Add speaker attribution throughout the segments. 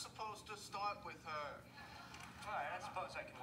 Speaker 1: supposed to start with her.
Speaker 2: All right, I suppose I can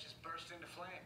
Speaker 2: just burst into flame.